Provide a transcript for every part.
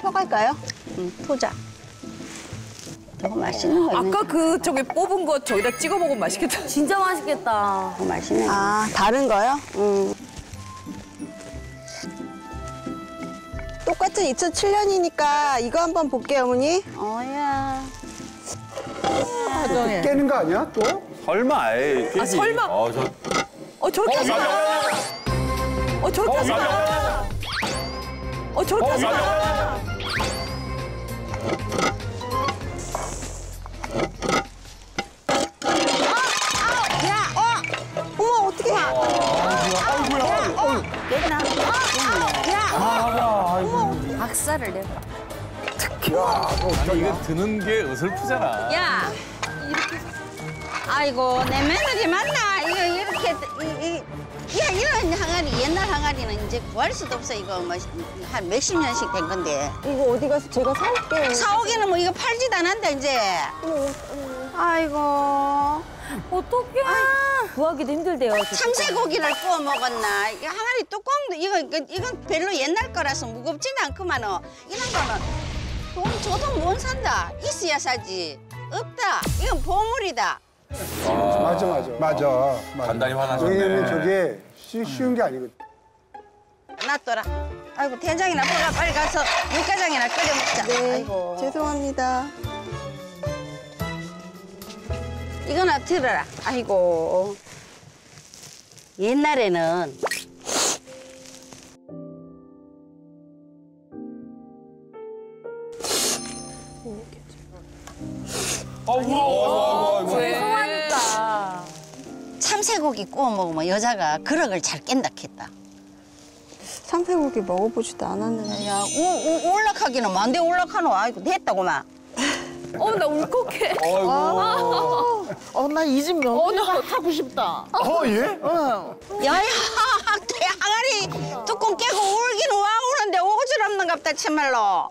퍼갈까요? 응, 포자. 더 맛있는 거. 아까 그 저기 뽑은 거 저기다 찍어 먹으면 맛있겠다. 진짜 맛있겠다. 더 맛있는 거. 아, 다른 거요? 응. 똑같은 2007년이니까 이거 한번 볼게요, 어머니. 어야. 깨는 거 아니야 또? 설마, 에이. 아 설마? 어, 저. 어 저렇게 하지 마. 어 저렇게 하지 마. 어 저렇게 하지 마. 어머, 어떡해. 박살을 내고. 아니, 이거 드는 게 어설프잖아. 야. 아이고 내 며느리 맞나? 이거 이렇게 이, 이, 이런 항아리 옛날 항아리는 이제 구할 수도 없어 이거 뭐 한 몇십 년씩 된 건데 이거 어디 가서 제가 사올게요. 사오기는 뭐 이거 팔지도 않는다 이제. 아이고 어떡해. 구하기도 힘들대요. 저 참새고기를 구워 먹었나? 이 항아리 뚜껑도 이거 이건 별로 옛날 거라서 무겁지는 않구만은 이런 거는 돈 줘도 못 산다. 있어야 사지. 없다. 이건 보물이다. 맞아 맞아 맞아. 맞아. 단단히 화나셨네. 왜냐면 저게 쉬, 쉬운 게 아니거든. 놔둬라. 아이고 된장이나 먹어 빨리 가서 육개장이나 끓여 먹자. 네, 아이고 죄송합니다. 이거나 들어라. 아이고 옛날에는 어, 울어. 죄송하니까. 참새고기 구워 먹으면 여자가 그럭을 잘 깬다 했다. 참새고기 먹어보지도 않았는데. 야, 우, 우, 올락하기는 만대 올락하노. 아이고 됐다고만. 어 나 울컥해. 어, 나 이 집 명이나 타고 싶다. 어 예? 어. 야야, 대 항아리 뚜껑 깨고 울긴 와 우는데 오질 없는 갑다 참말로.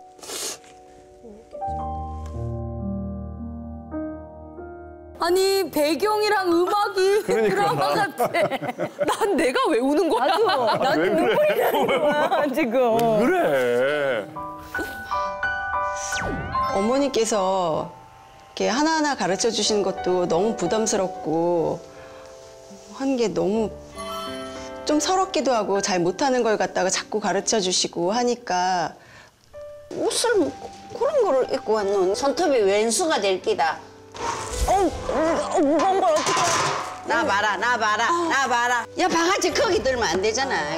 아니 배경이랑 음악이 드라마 같아. 난 내가 왜 우는 거야? 난 눈물이 나는 거야 지금. 그래. 어머니께서 이렇게 하나하나 가르쳐 주시는 것도 너무 부담스럽고 한 게 너무 좀 서럽기도 하고 잘 못하는 걸 갖다가 자꾸 가르쳐 주시고 하니까 옷을 뭐 그런 거를 입고 왔노. 손톱이 왼수가 될 끼다. 어, 어, 무거운 걸 어떻게? 나 봐라, 나 봐라, 나 봐라. 야, 바가지 거기 들면 안 되잖아.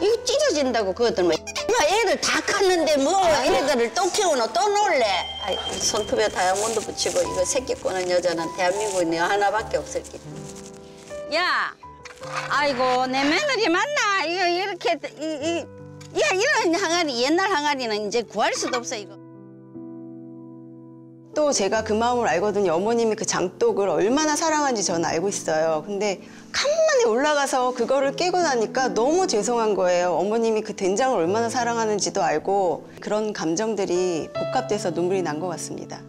이거 찢어진다고 그거 들면. 야, 애들 다 컸는데 뭐 애들을 또 키우노 또 놀래. 아이, 손톱에 다이아몬드 붙이고 이거 새끼 꼬는 여자는 대한민국에 너 하나밖에 없을 끼. 야, 아이고 내 며느리 맞나? 이거 이렇게 이, 이, 야 이런 항아리 옛날 항아리는 이제 구할 수도 없어 이거. 또 제가 그 마음을 알거든요. 어머님이 그 장독을 얼마나 사랑하는지 저는 알고 있어요. 근데 간만에 올라가서 그거를 깨고 나니까 너무 죄송한 거예요. 어머님이 그 된장을 얼마나 사랑하는지도 알고 그런 감정들이 복합돼서 눈물이 난 것 같습니다.